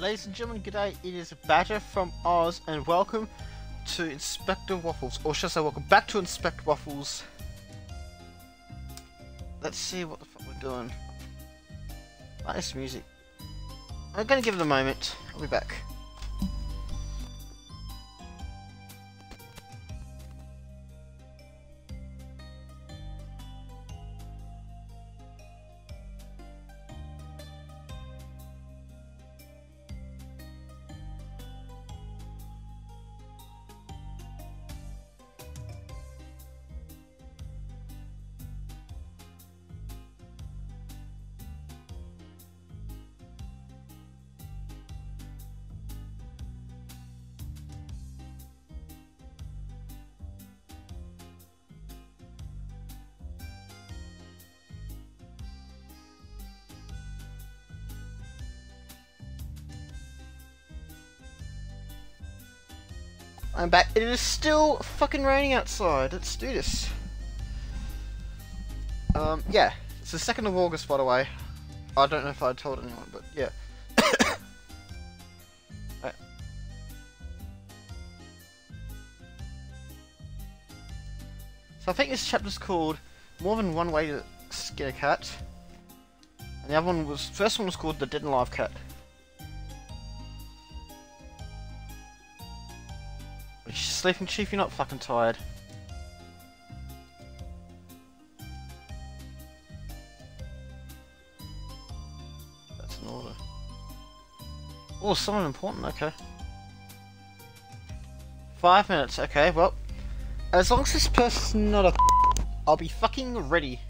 Ladies and gentlemen, g'day. It is Badger from Oz, and welcome to Inspector Waffles, or should I say, welcome back to Inspector Waffles. Let's see what the fuck we're doing. Nice music. I'm gonna give it a moment. I'll be back. I'm back. It is still fucking raining outside. Let's do this. Um, yeah. It's the 2nd of August, by the way. I don't know if I told anyone, but yeah. Right. So I think this chapter's called More Than One Way to Skin a Cat. And the other one was, first one was called The Dead and Alive Cat. Sleeping, Chief? You're not fucking tired. That's an order. Oh, someone important, okay. Five minutes, okay, well. As long as this person's not a I'll be fucking ready.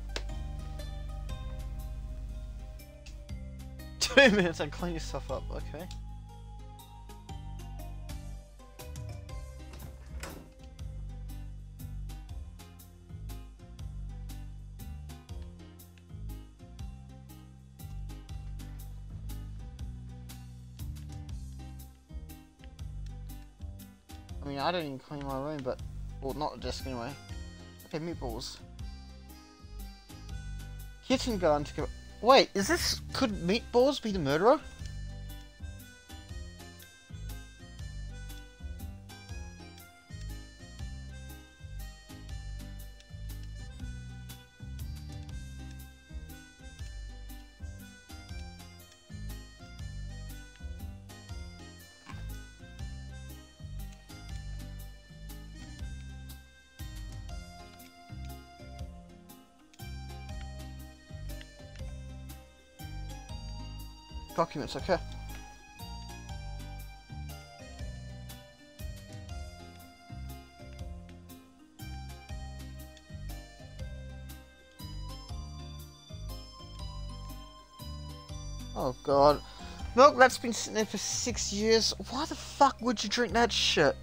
Two minutes and clean yourself up, okay. I don't even clean my room, but... Well, not the desk anyway. Okay, meatballs. Kitchen gun to go... Wait, is this... Could meatballs be the murderer? Documents, okay. Oh god. Milk that's been sitting there for six years. Why the fuck would you drink that shit?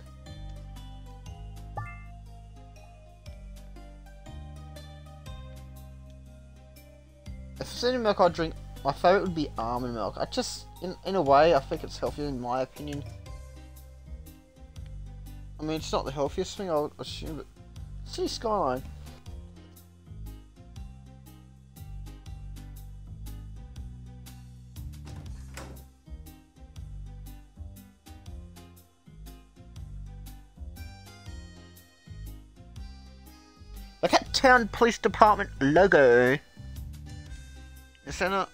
If there's any milk I'd drink, my favourite would be almond milk. I just, in, in a way, I think it's healthier in my opinion. I mean, it's not the healthiest thing, I would assume, but... See Skyline. Look at Town Police Department logo. Is that not?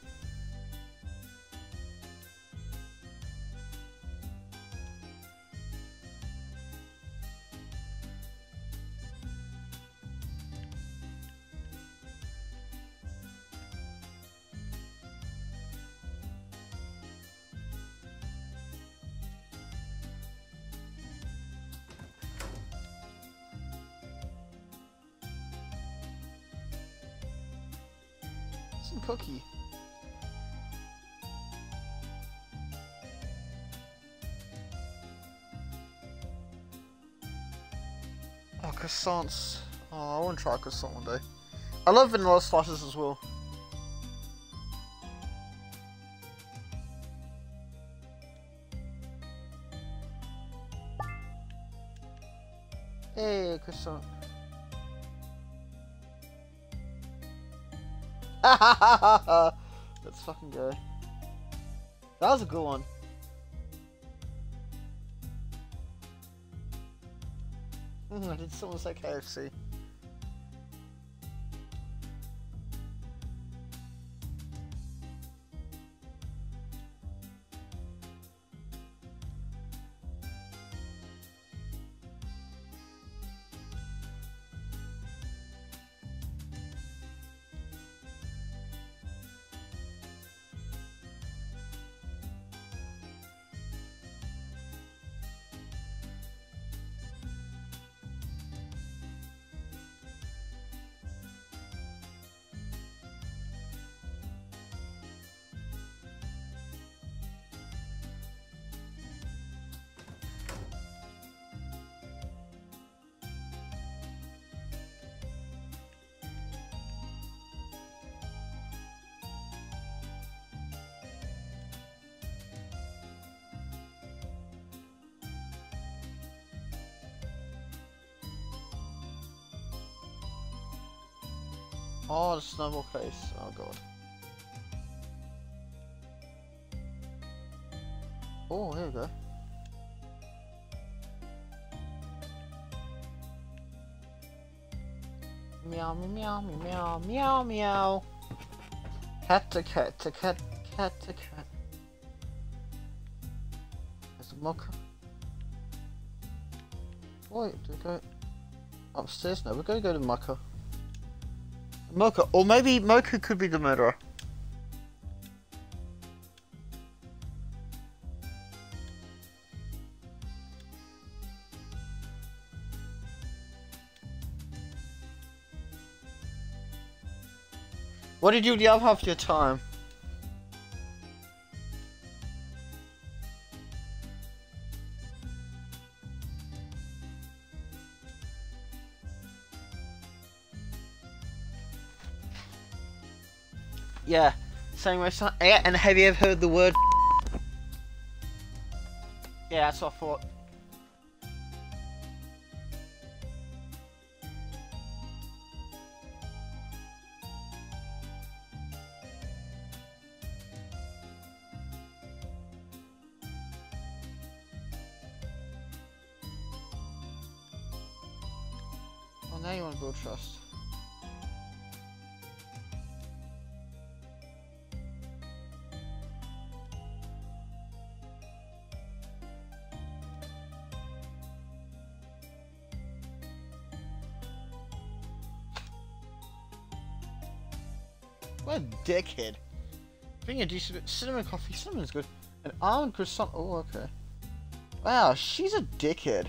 Croissants. Oh, I want to try a croissant one day. I love vanilla slices as well. Hey, croissant. Let's fucking go. That was a good one. Hmm, I did someone say KFC. Oh, the snowball case. Oh god. Oh, here we go. Meow, meow, meow, meow, meow. Cat to cat to cat, cat to cat. There's a mocha. Wait, do we go upstairs? No, we're gonna go to Mocha. Mocha, or maybe Mocha could be the murderer. What did you do the other half of your time? Yeah, same way. Yeah, and have you ever heard the word? Yeah, that's what I thought. Dickhead. Being a decent cinnamon coffee, cinnamon's good. An almond croissant. Oh, okay. Wow, she's a dickhead.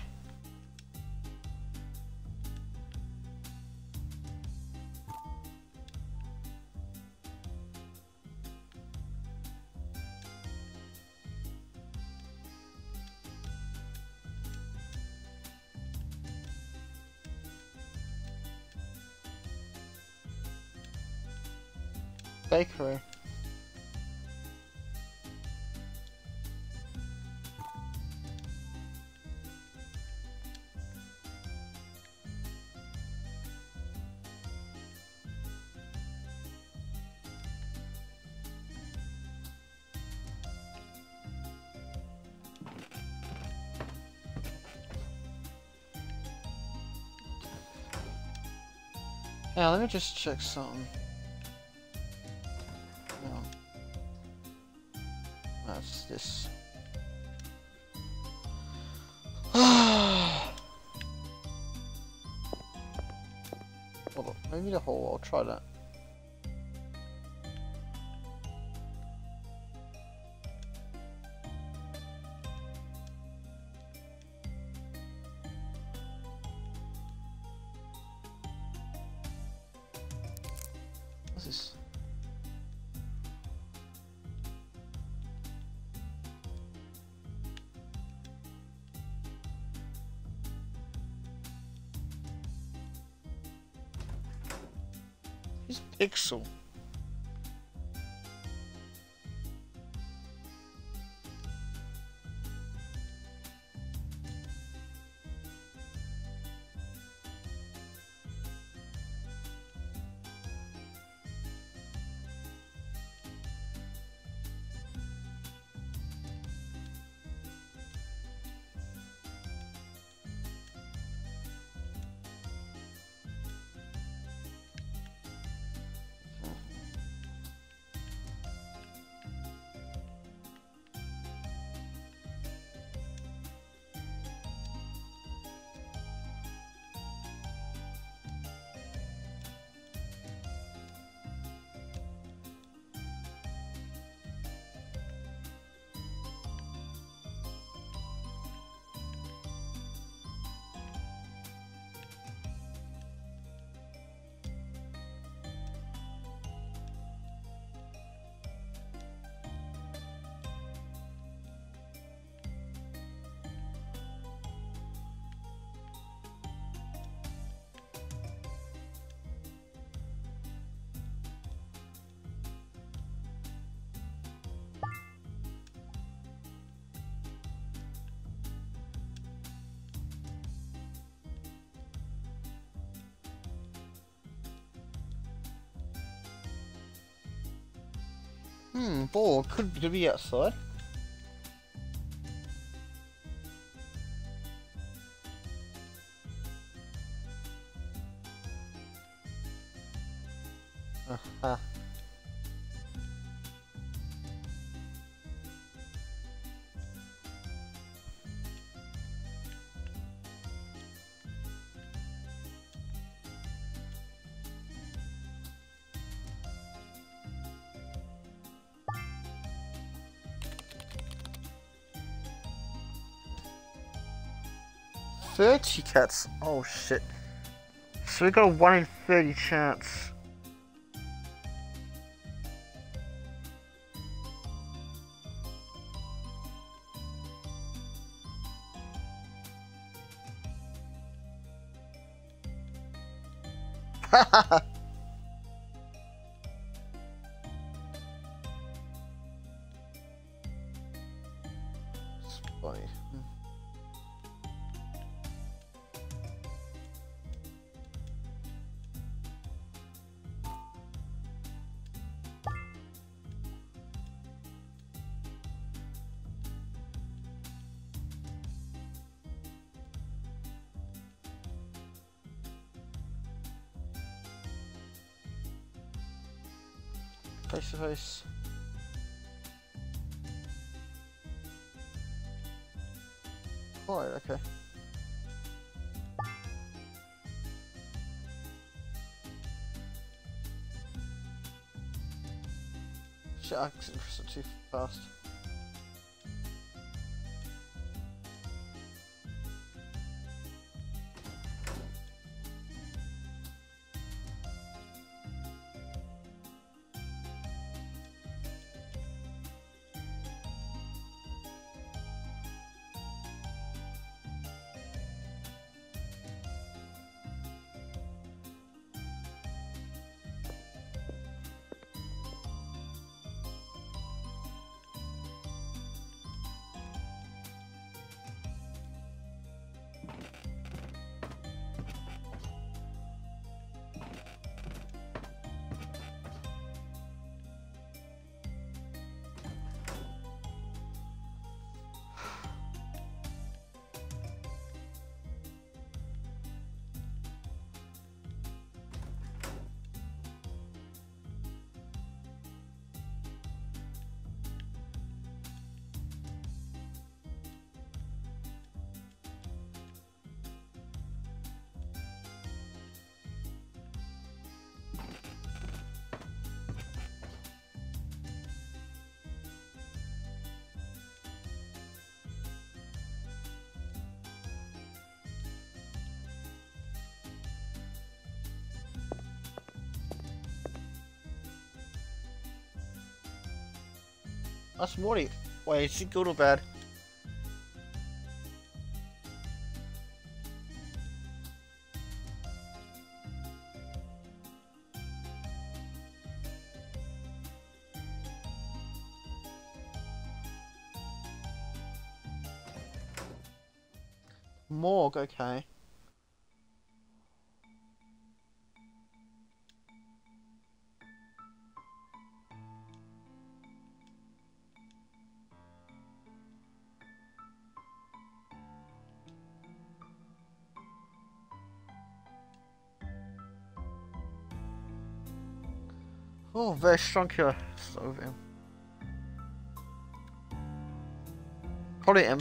Let me just check something. No. That's this. Hold maybe the whole, I'll try that. Pixel. Ball. Could, could be outside. 30 cats. Oh shit. So we got a 1 in 30 chance. Ha ha ha. Face. Right, okay. Shit, I too fast. That's Morty. Wait, she good or bad? Morg, okay. Oh, very strong killer. So him. Probably him.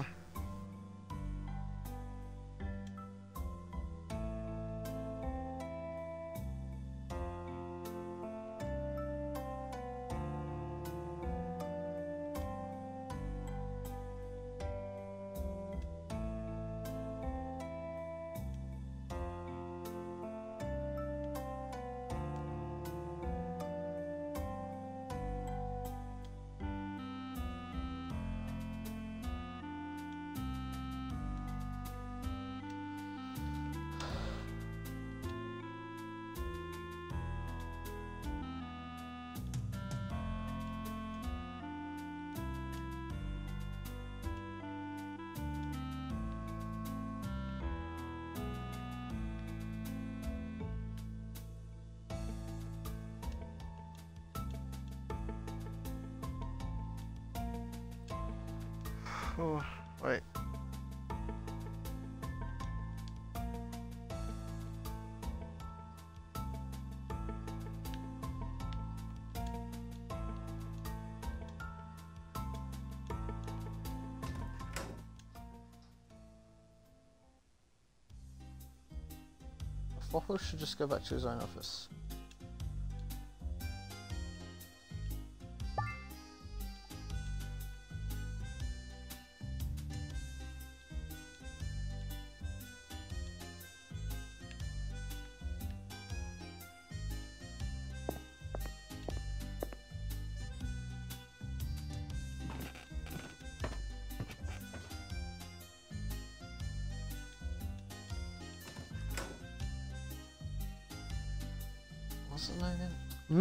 Waffle should just go back to his own office.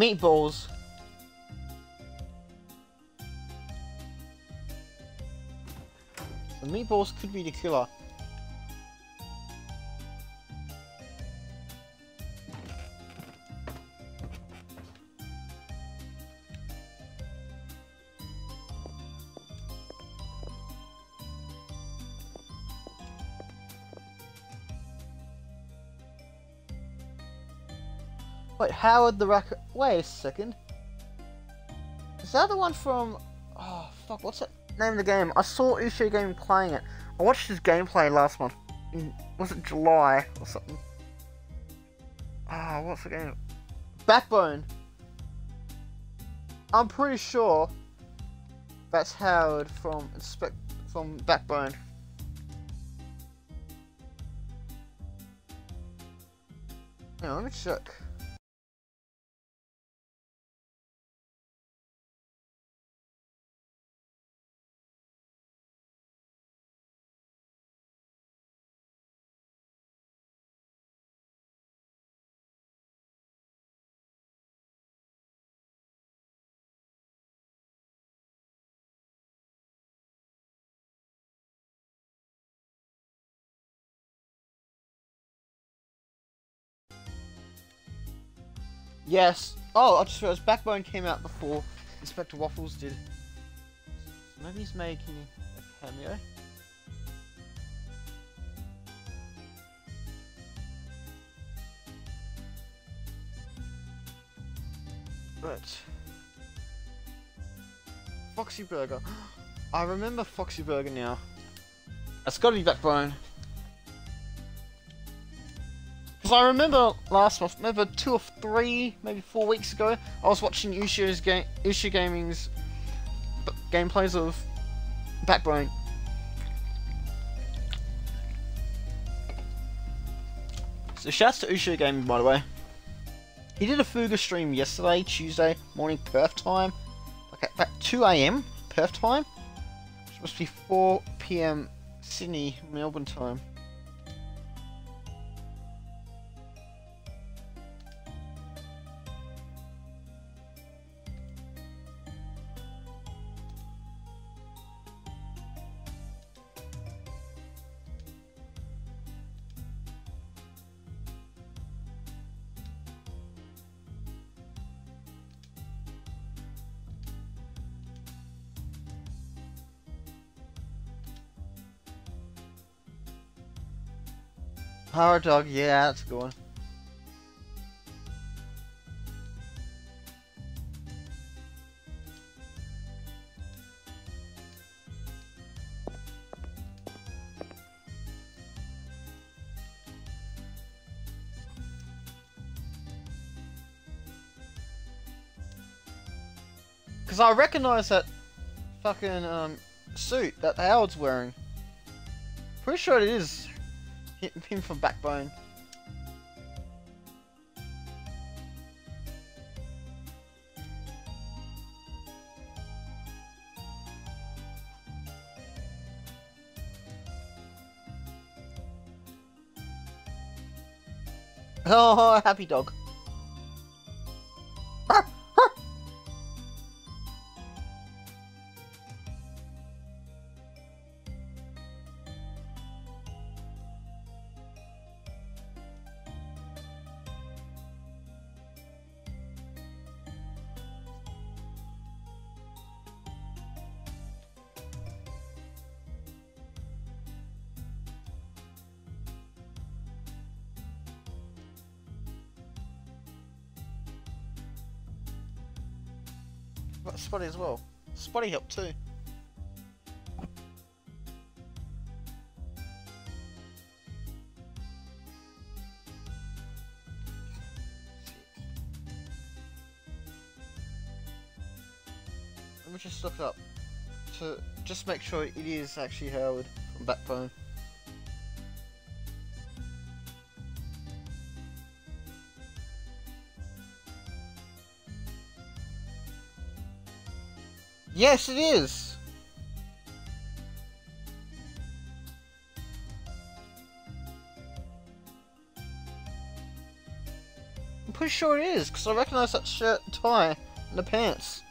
Meatballs. The meatballs could be the killer. Howard the Rack. Wait a second. Is that the one from? Oh fuck! What's that name of the game? I saw Ushio Gaming playing it. I watched his gameplay last month. In, was it July or something? Ah, oh, what's the game? Backbone. I'm pretty sure that's Howard from Inspect from Backbone. Yeah, let me check. Yes. Oh, I just realized Backbone came out before Inspector Waffles did. So maybe he's making a cameo. But Foxy Burger. I remember Foxy Burger now. It's gotta be Backbone. Because I remember last month, maybe two or three, maybe four weeks ago, I was watching Ushio's game, Ushio Gaming's gameplays of Backbone. So shouts to Ushio Gaming, by the way. He did a Fuga stream yesterday, Tuesday morning Perth time, like at 2 a.m. Perth time, which must be 4 p.m. Sydney, Melbourne time. Power dog, yeah, that's one. Because I recognize that fucking um, suit that Howard's wearing. Pretty sure it is him from Backbone. Oh, happy dog. Spotty as well. Spotty helped too. Let me just look up to just make sure it is actually Howard from Backbone. Yes, it is. I'm pretty sure it is, because I recognise that shirt tie and the pants.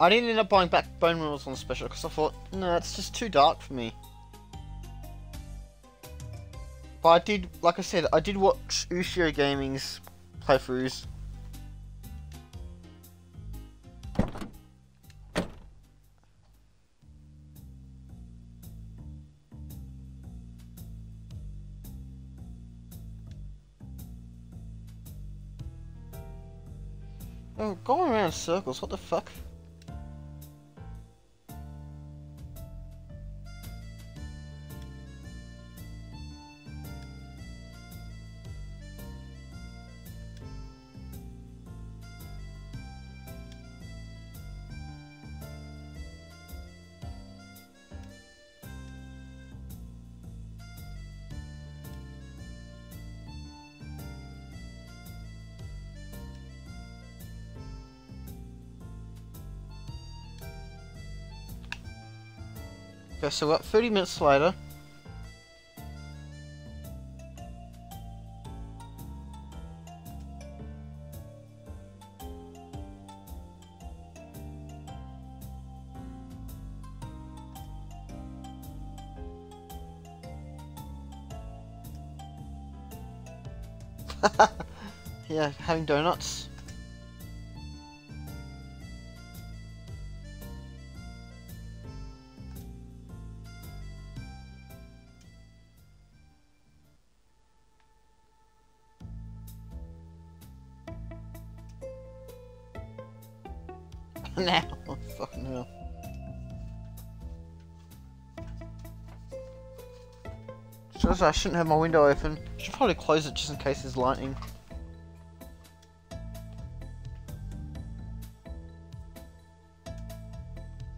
I didn't end up buying Backbone Rules on special because I thought, no, it's just too dark for me. But I did, like I said, I did watch Ushio Gaming's playthroughs. Oh, going around circles, what the fuck? Okay, so what, 30 minutes later. yeah, having donuts. Now. Fucking hell. Shows I shouldn't have my window open. Should probably close it just in case there's lightning.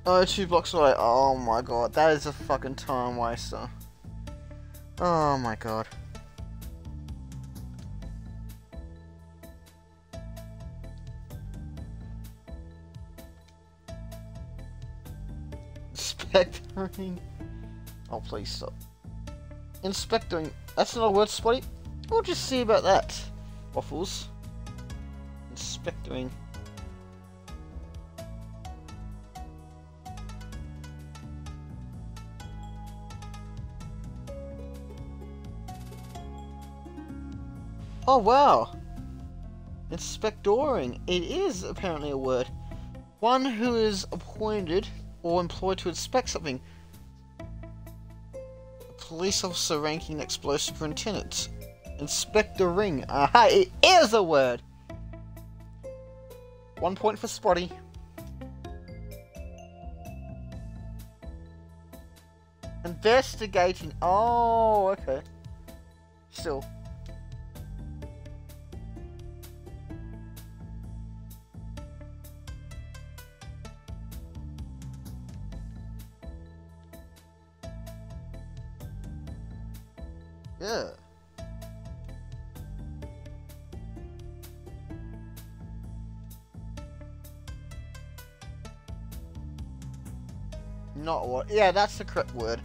Oh, two blocks away. Oh my god, that is a fucking time waster. Oh my god. Oh, please stop. Inspectoring. That's not a word, Spotty. We'll just see about that. Waffles. Inspectoring. Oh, wow. Inspectoring. It is apparently a word. One who is appointed or employed to inspect something. Police officer ranking next below superintendent. Inspector ring. Aha, it is a word! One point for Spotty. Investigating. Oh, okay. Still. Not what? Yeah, that's the correct word.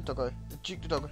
Look at the doggo. The Duke the doggo.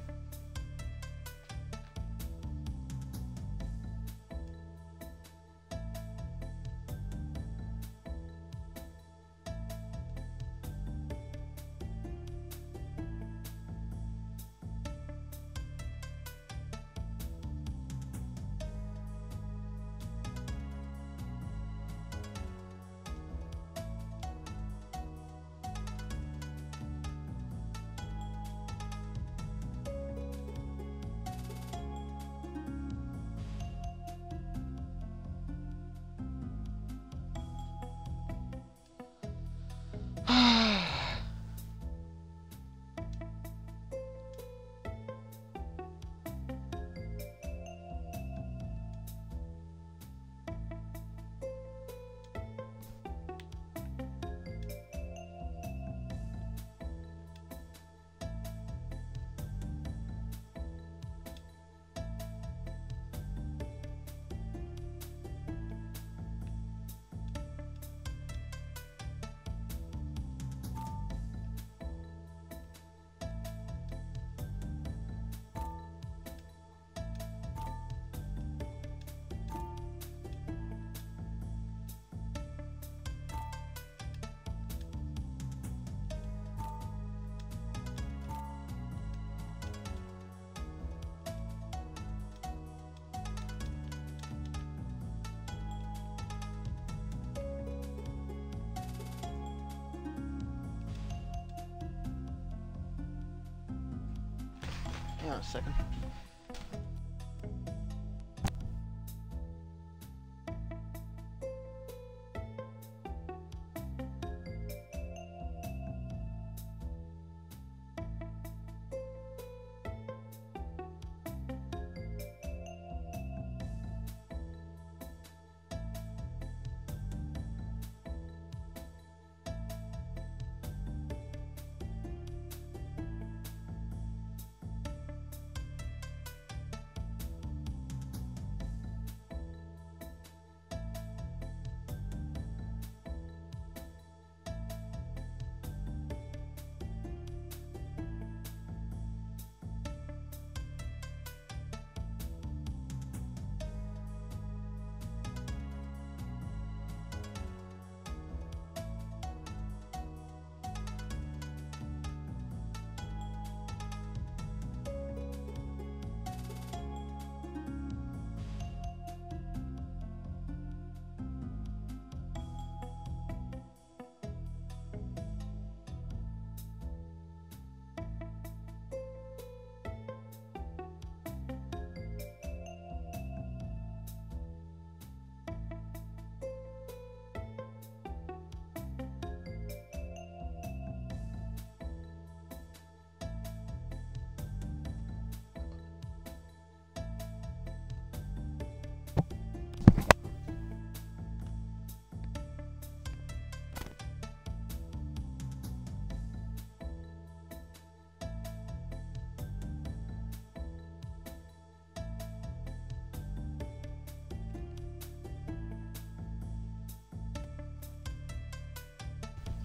Hang on a second.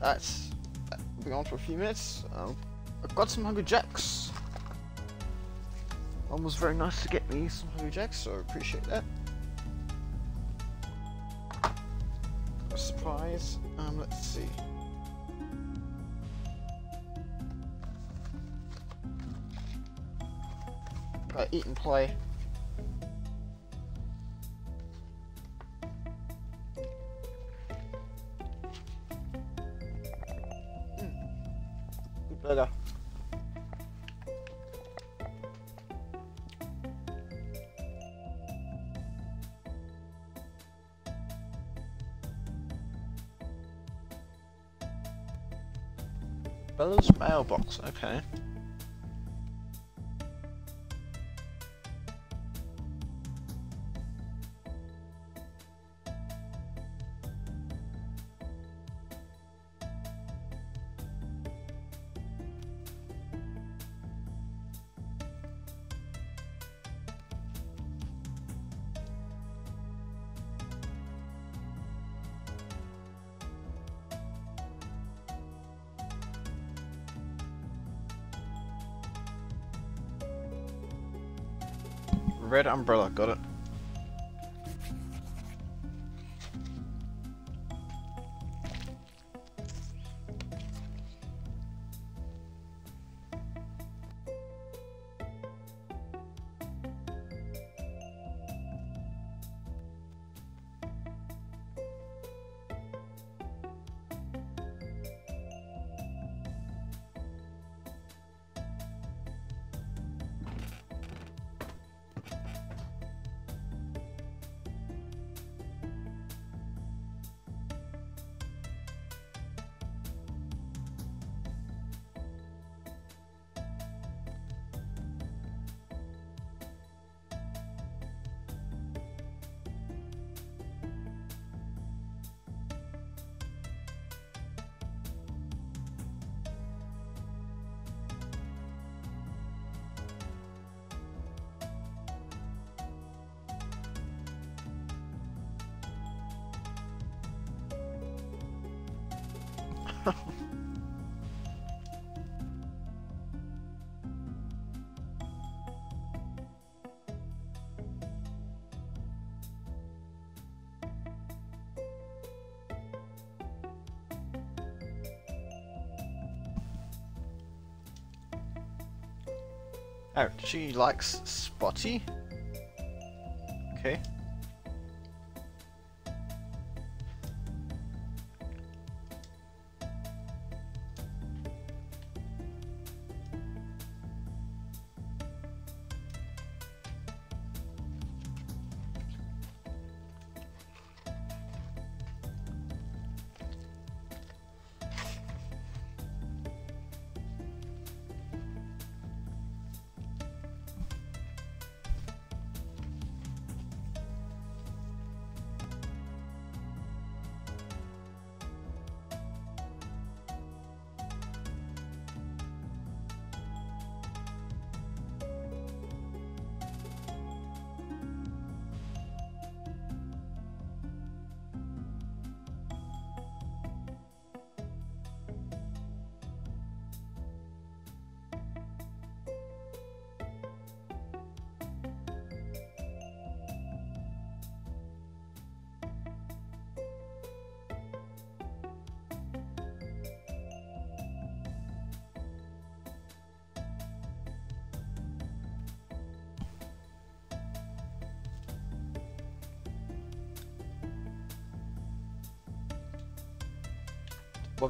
That's been on for a few minutes. Um, I've got some Hungry Jacks. One was very nice to get me some Hungry Jacks, so I appreciate that. A surprise. Um, let's see. Uh, eat and play. Mailbox, okay. Umbrella, got it. Oh, she likes Spotty?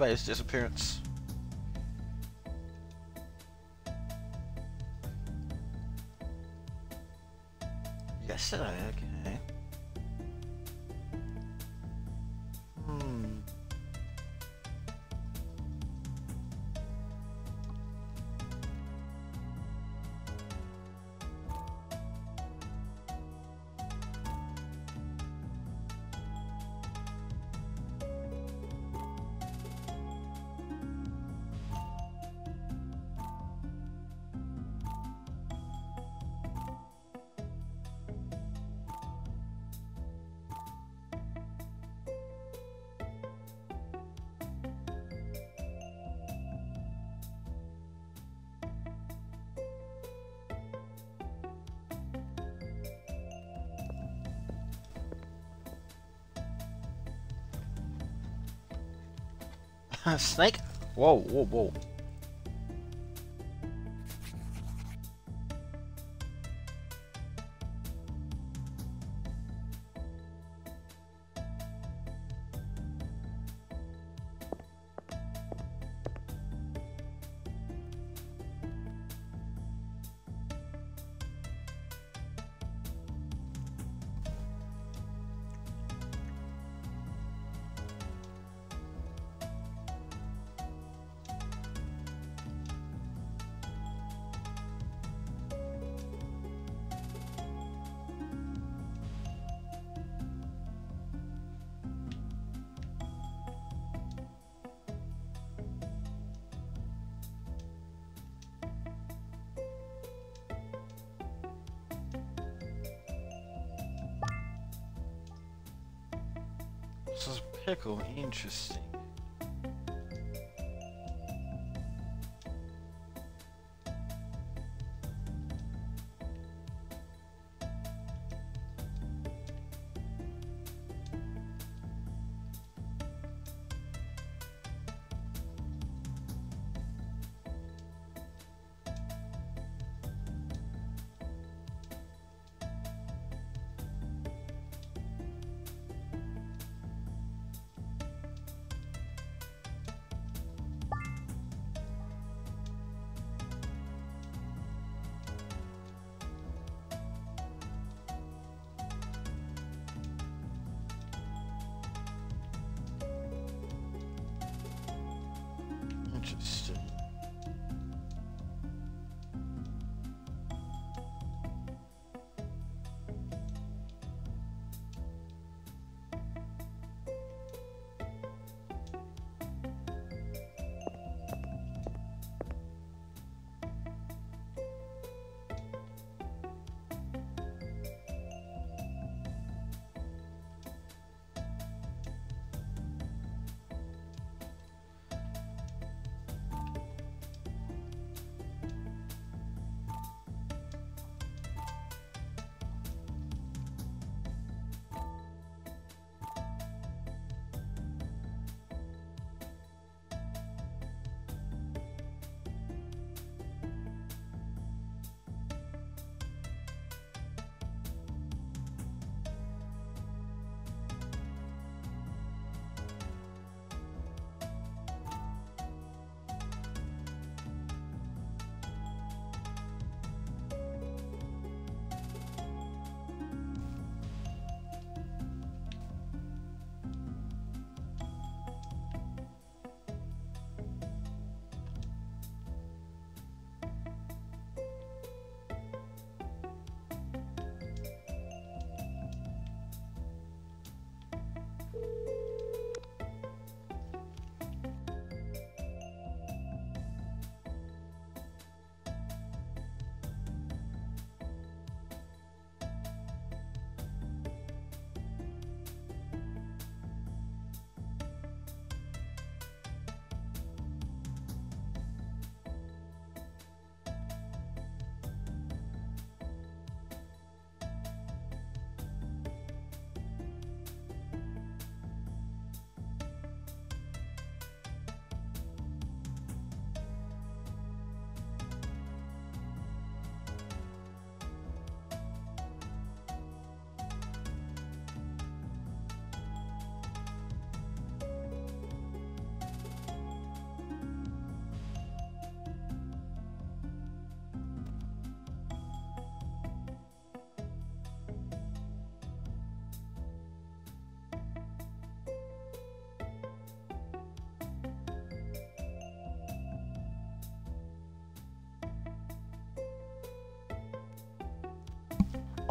His disappearance? Snake? Whoa, whoa, whoa. Interesting.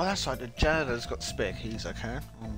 Oh, that's right. The janitor's got spare keys. Okay. Um,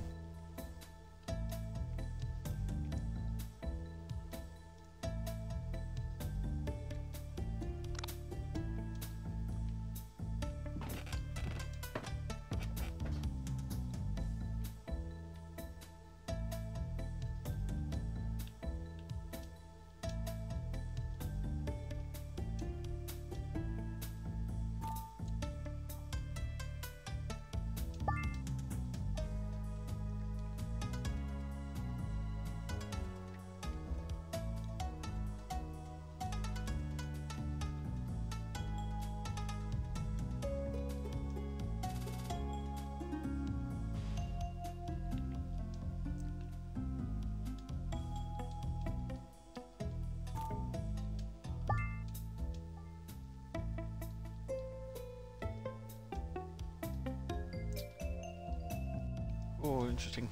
Oh, interesting.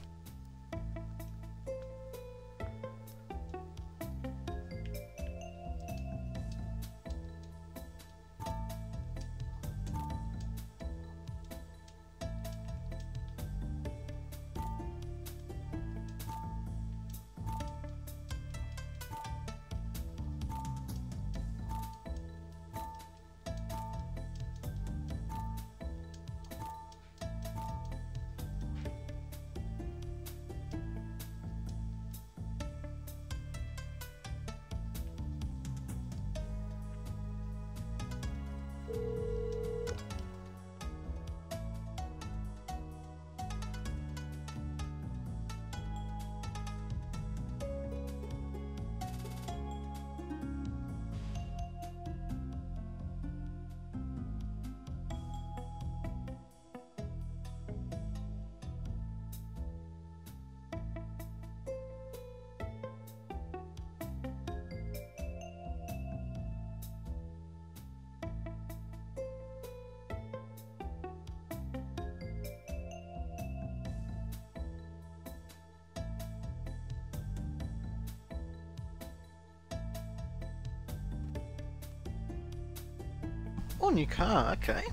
Oh, new car. Okay.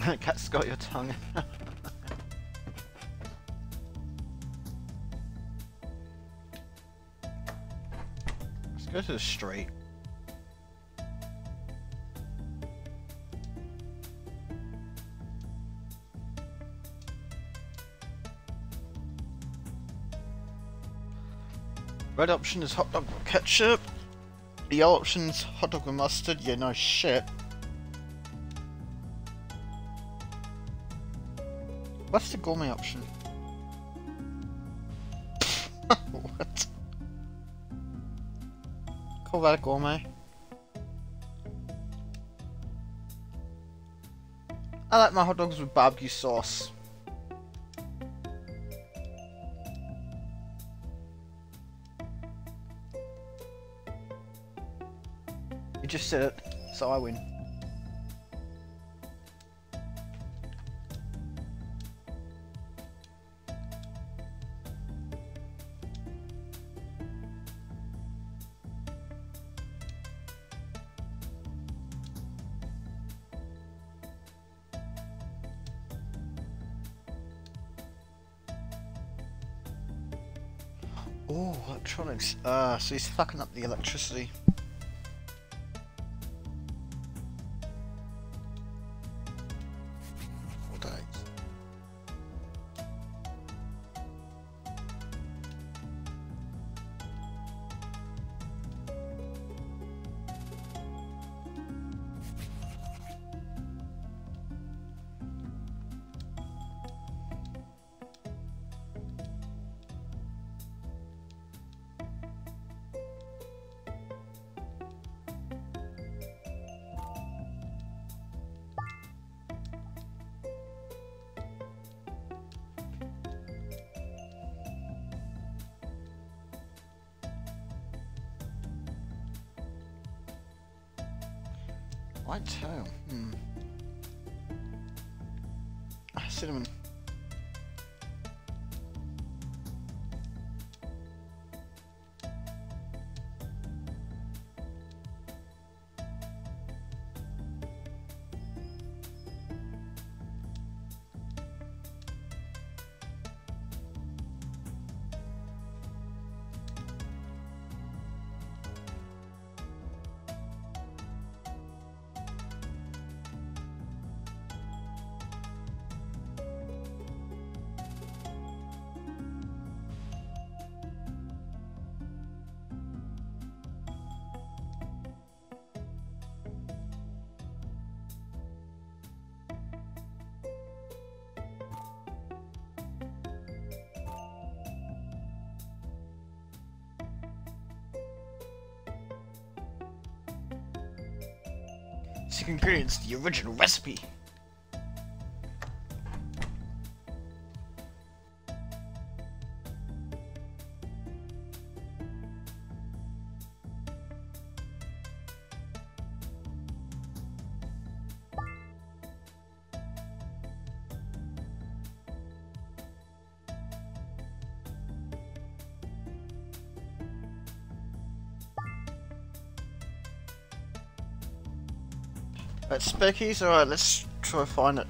Cat's got your tongue. Let's go to the street. Red option is hot dog with ketchup. The yellow option is hot dog with mustard. Yeah, no shit. What's the gourmet option? what? Call that a gourmet. I like my hot dogs with barbecue sauce. You just said it, so I win. Oh, electronics. Ah, so he's fucking up the electricity. Ingredients, the original recipe. That's Specky's, alright, let's try to find it.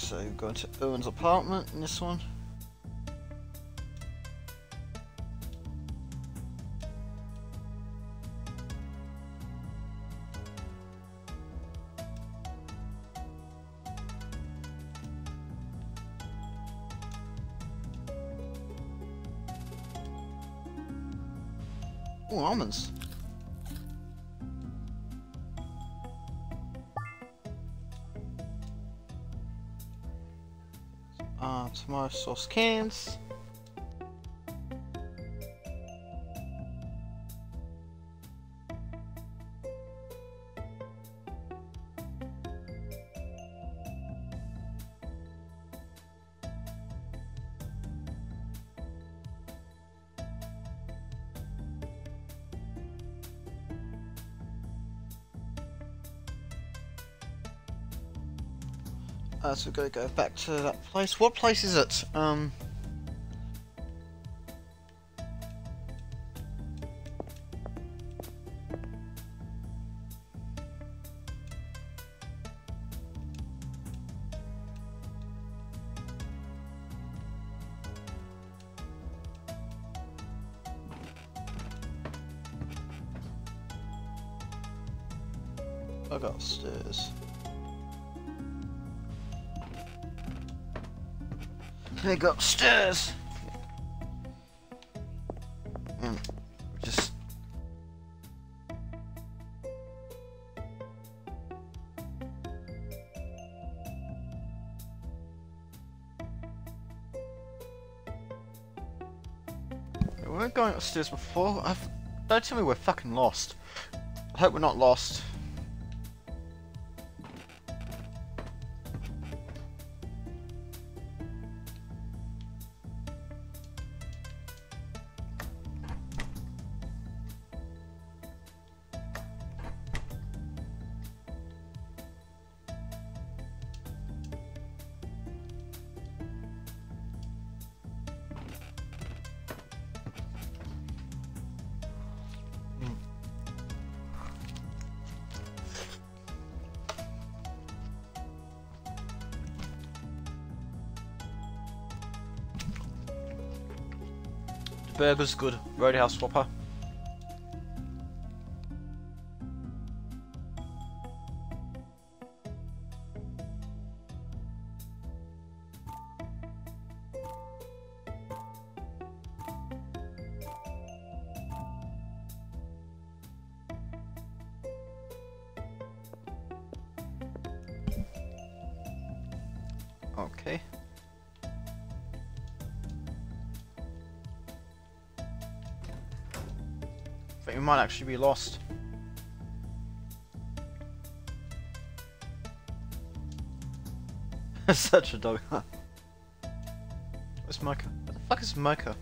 So going to Owen's apartment in this one. Oh, almonds. Tomato sauce cans. So we've got to go back to that place. What place is it? Um. Upstairs? And hmm, just We weren't going upstairs before. I've... Don't tell me we're fucking lost. I hope we're not lost. Burger's good. Roadhouse Whopper. Actually be lost. Such a dog. Where's Micah? What the fuck is Micah?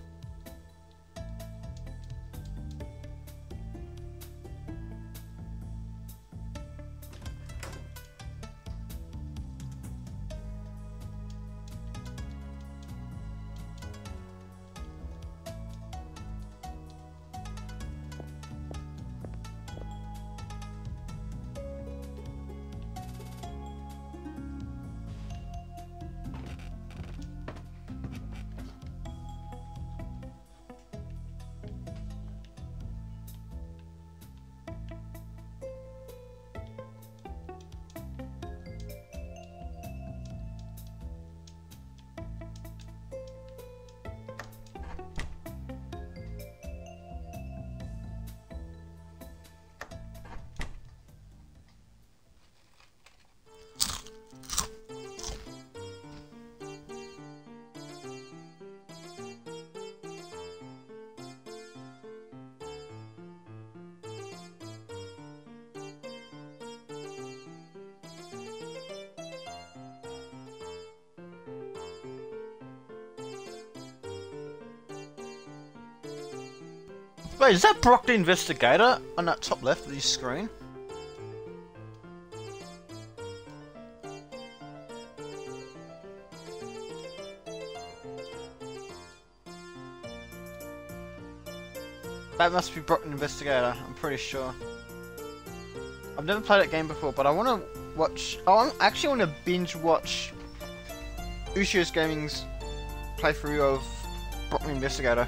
Wait, is that Brok the InvestiGator on that top left of your screen? That must be Brok the InvestiGator, I'm pretty sure. I've never played that game before, but I want to watch... I want, actually want to binge watch Ushio's Gaming's playthrough of Brok the InvestiGator.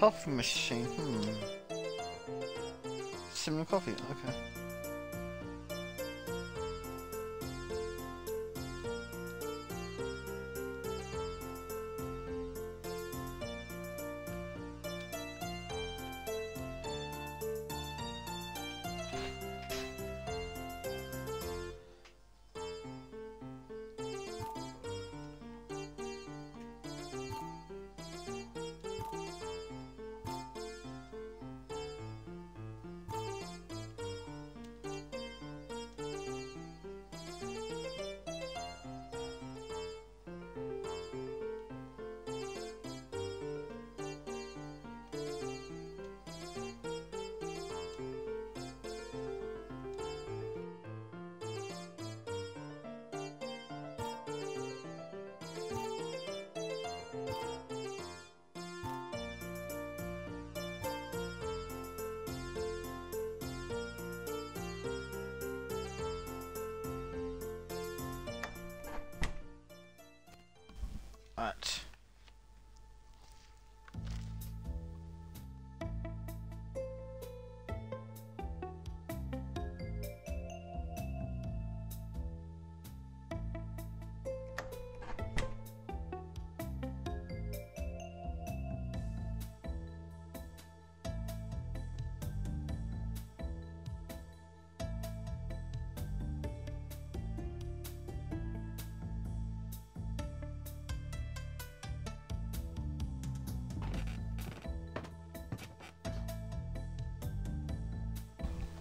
Coffee machine, hmm. Similar coffee, okay.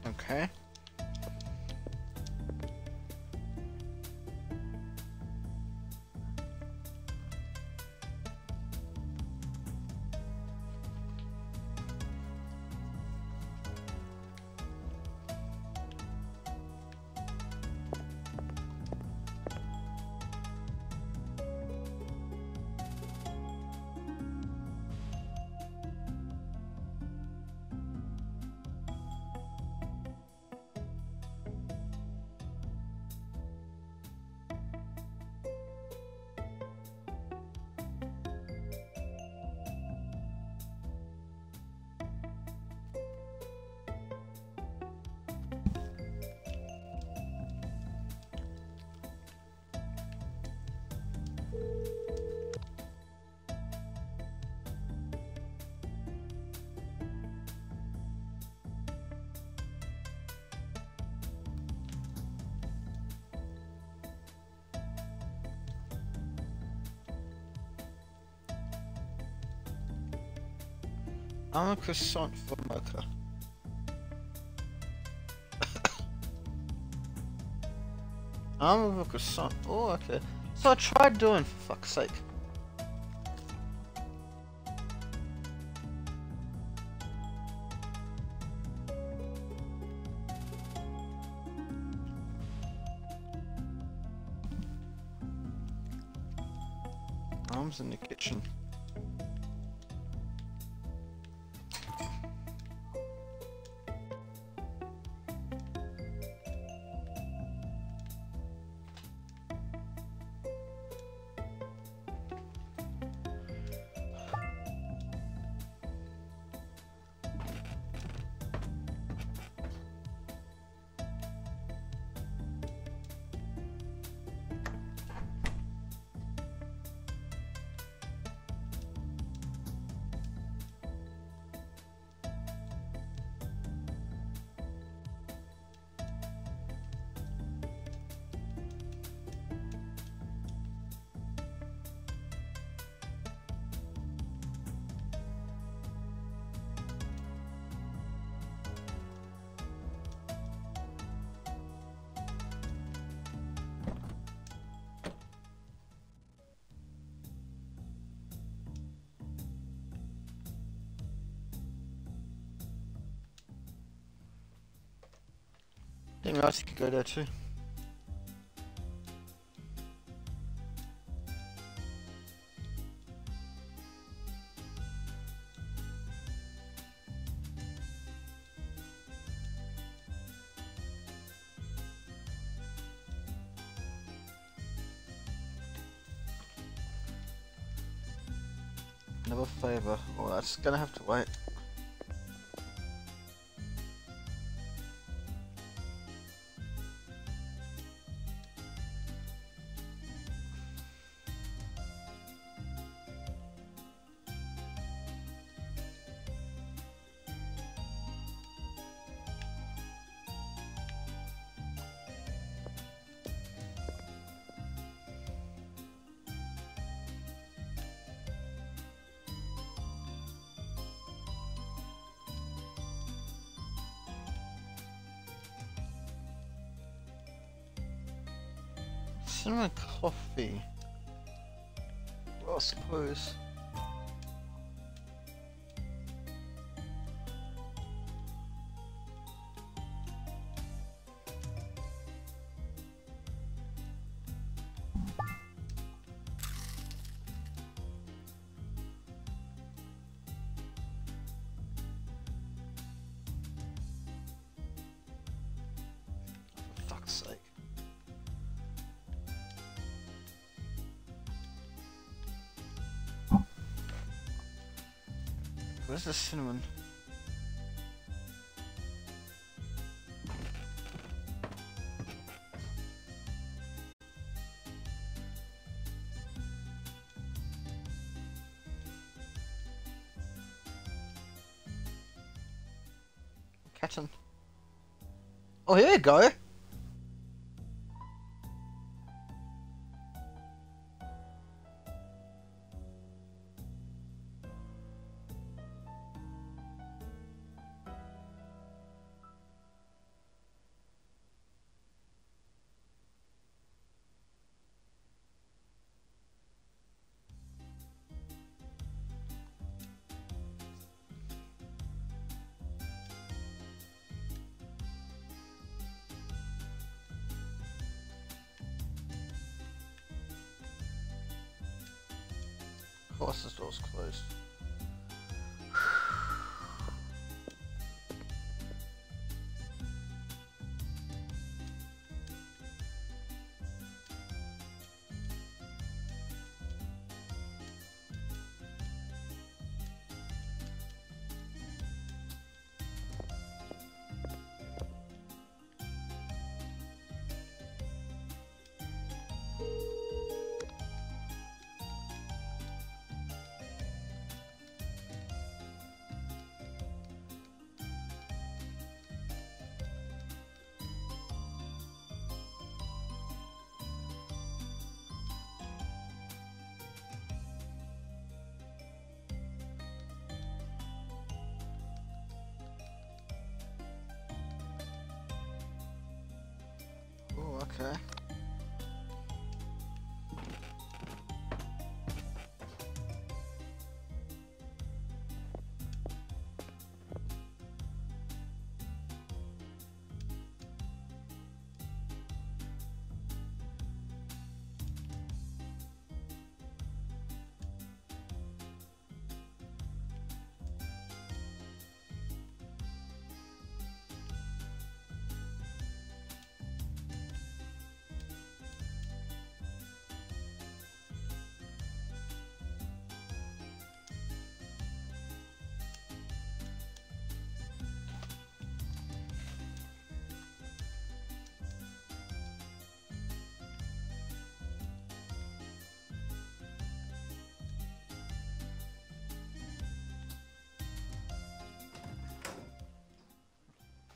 Okay. I'm a croissant for mocha. I'm a croissant. Oh, okay. So I tried doing, for fuck's sake. Arms in the artık galaczy. Another favor. Well, that's gonna have to wait. Cinnamon coffee. Well, I suppose. Where's the cinnamon? Catching. Oh, here you go. Oh,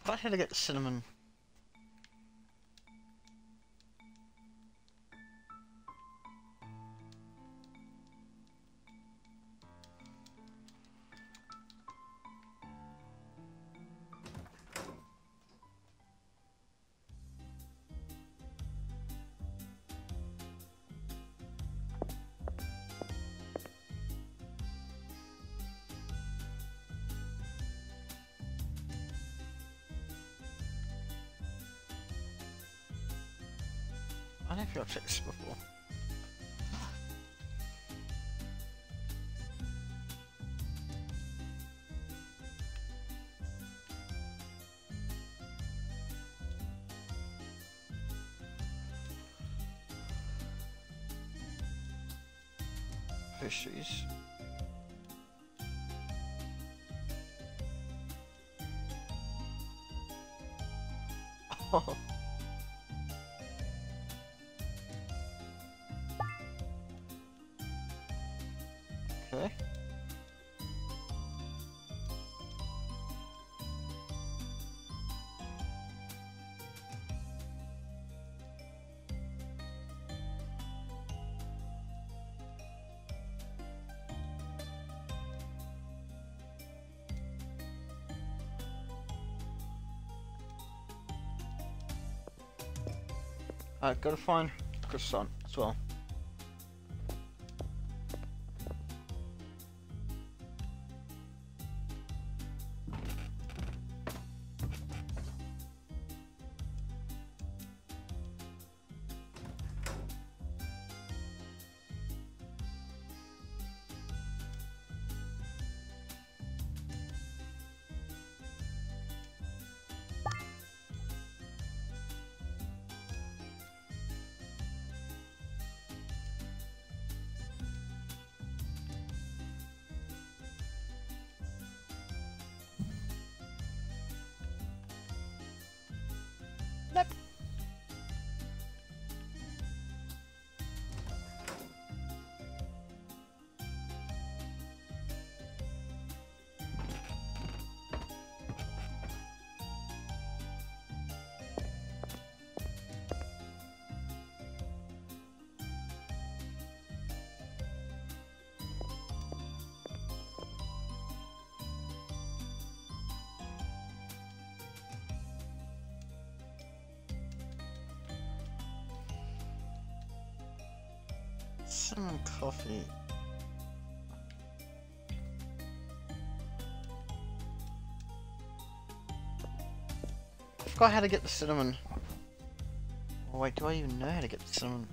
I had to get cinnamon. this before. Fishies. Oh. Uh, Alright, gotta find croissant as well. I how to get the cinnamon. Oh, wait, do I even know how to get the cinnamon?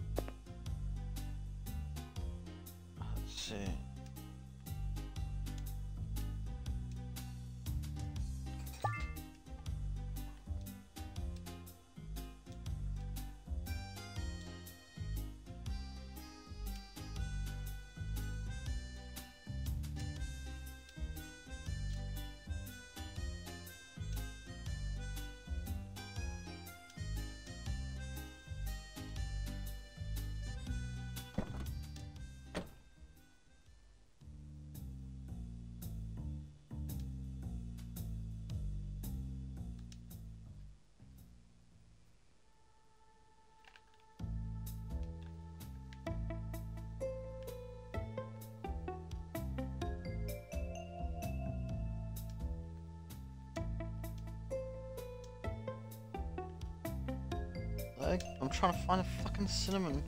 I'm trying to find a fucking cinnamon.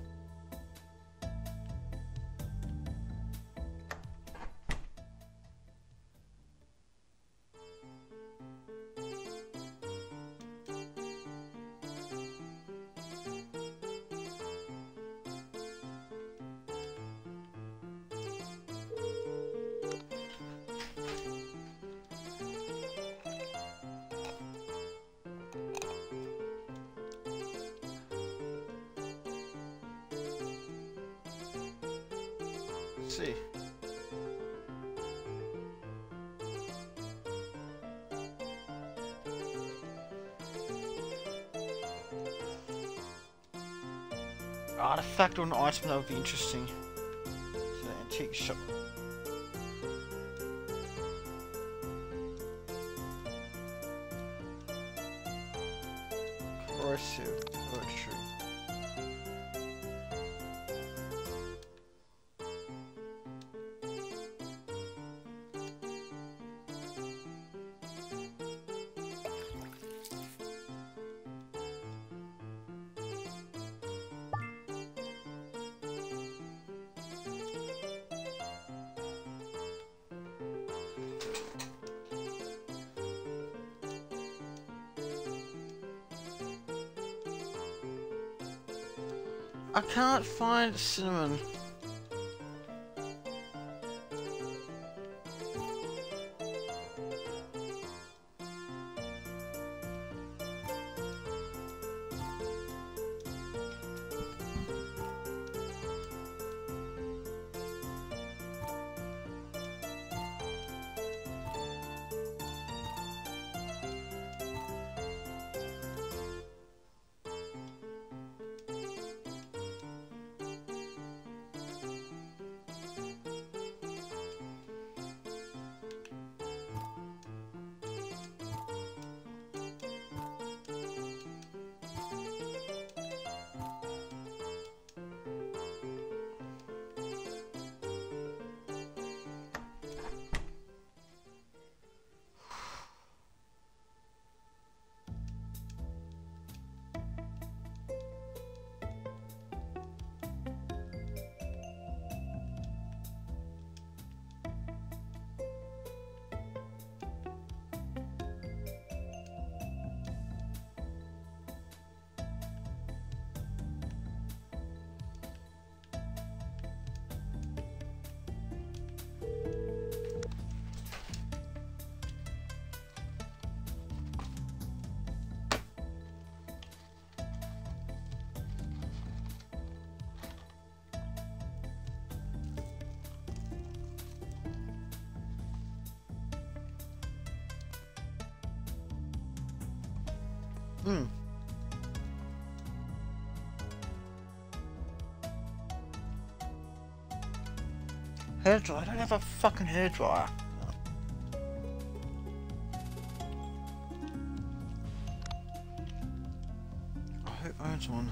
Or an item that would be interesting. So, antique shop. I can't find cinnamon. Hmm. Hairdryer? I don't have a fucking hairdryer. Who owns one?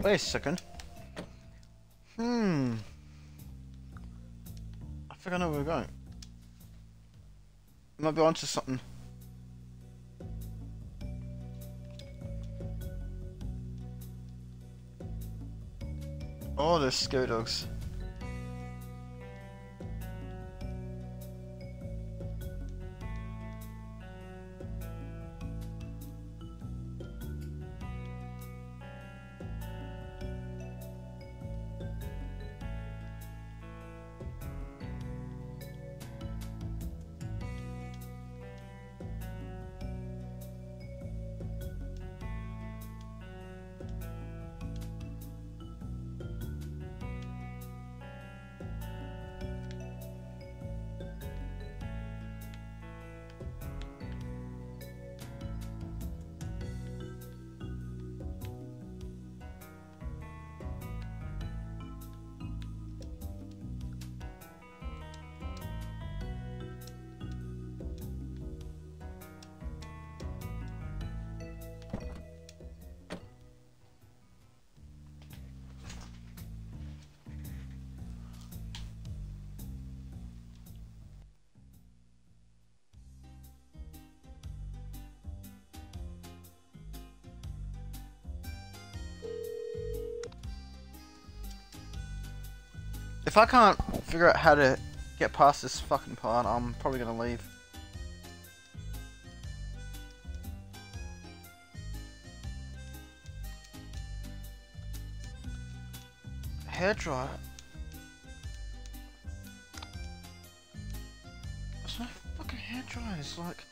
Wait a second. Be onto something. Oh, there's scary dogs. If I can't figure out how to get past this fucking part, I'm probably gonna leave. Hairdryer? There's no fucking hairdryer, it's like...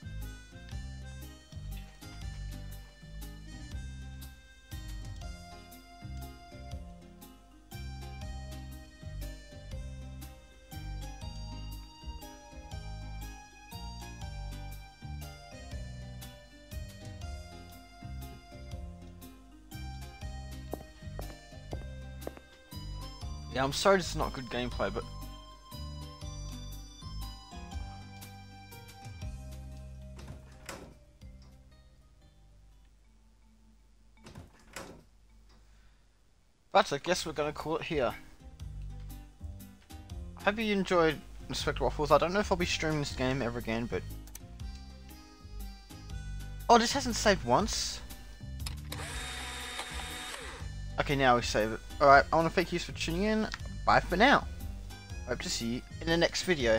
Yeah, I'm sorry this is not good gameplay, but... But I guess we're gonna call it here. Hope you enjoyed Inspector Waffles. I don't know if I'll be streaming this game ever again, but... Oh, this hasn't saved once? Okay, now we save it. Alright, I want to thank you for tuning in. Bye for now. Hope to see you in the next video.